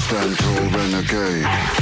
stand tall renegade.